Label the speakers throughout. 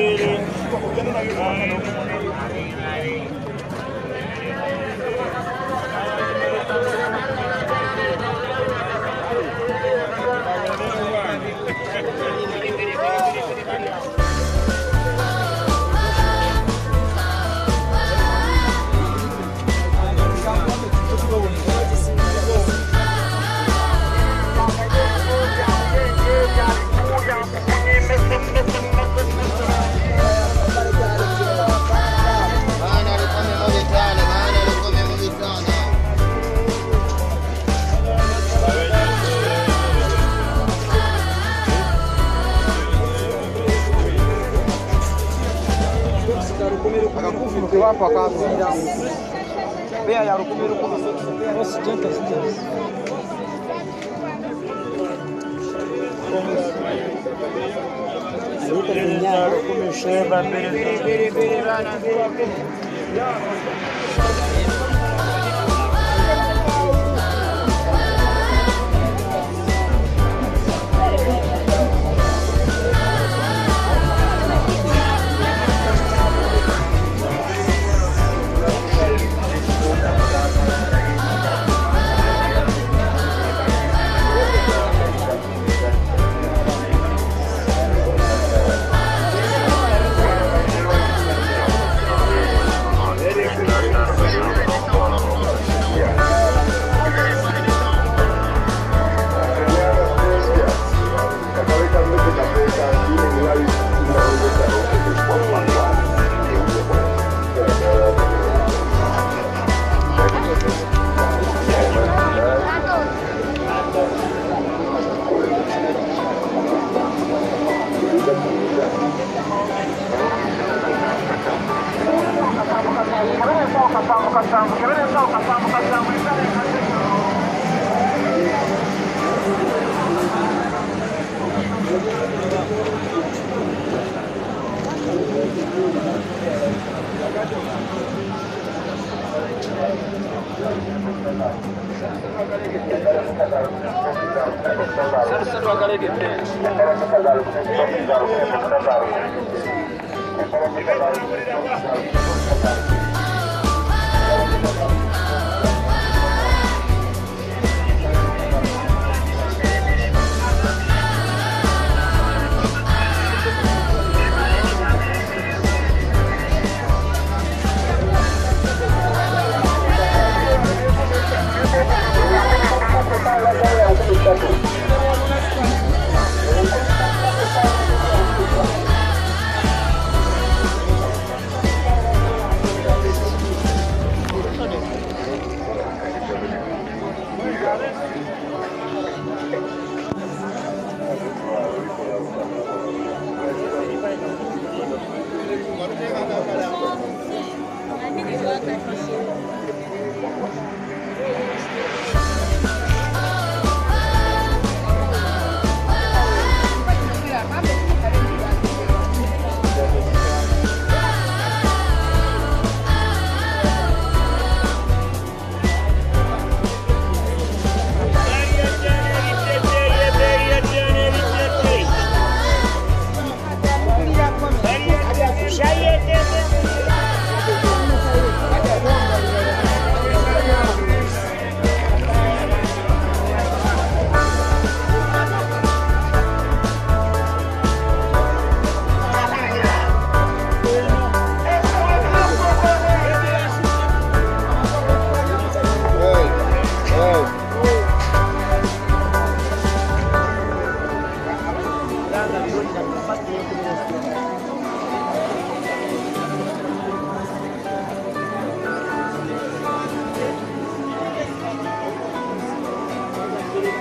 Speaker 1: Thank you. mkiwapo akawapiga bea ya rukumi rukumi rukumi sheba mbili mbili bana Gracias. Thank you.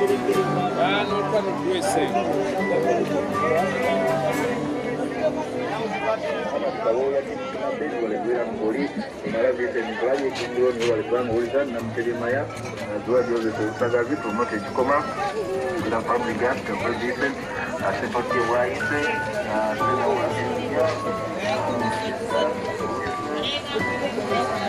Speaker 1: Bwana Thank you.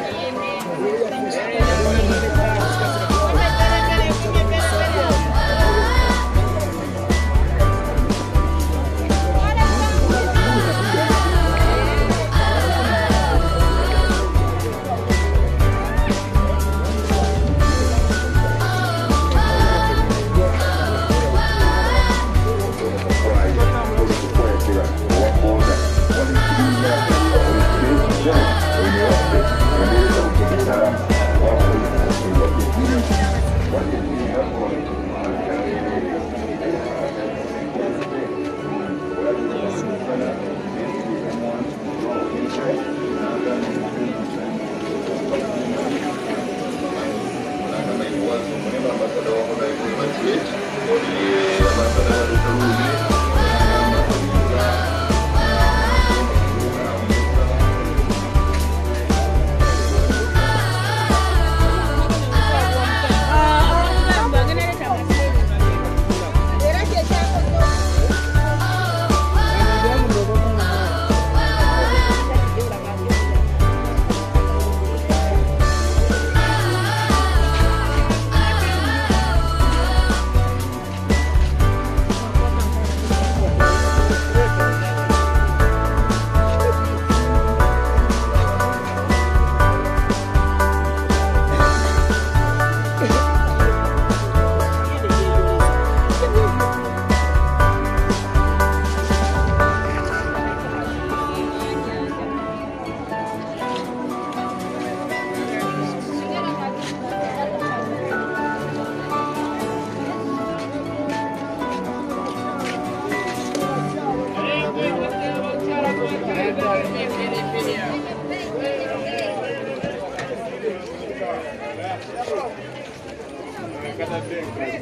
Speaker 1: cada vez.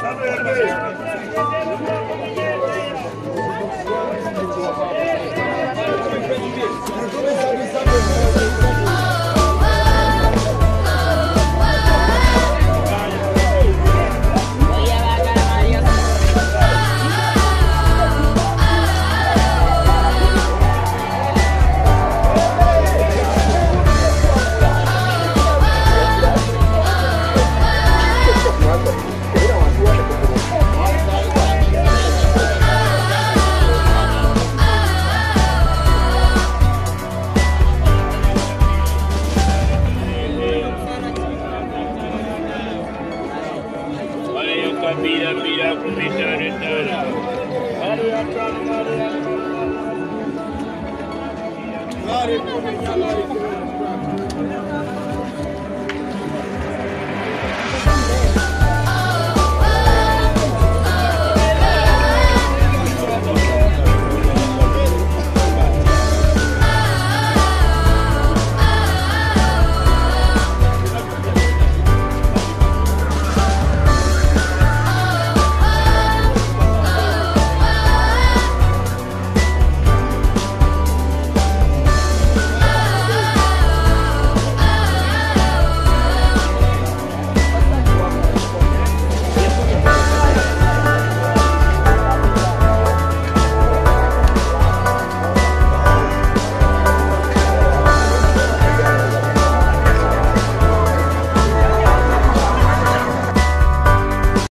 Speaker 1: Sabe,